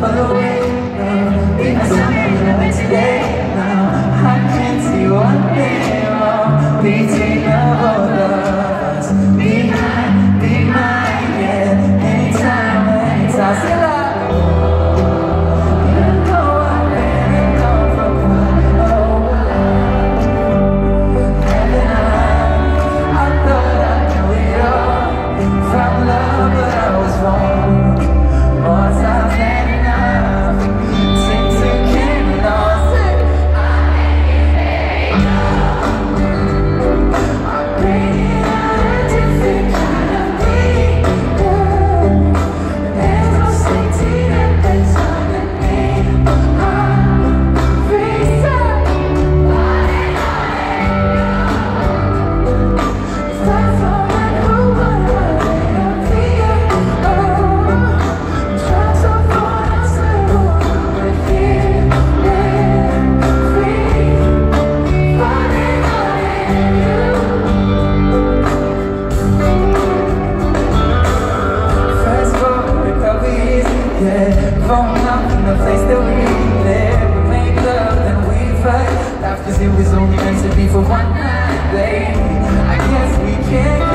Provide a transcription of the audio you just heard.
But away. phone up from the place that we live We make love, then we fight because it was only meant to be for one night, baby. I guess we can't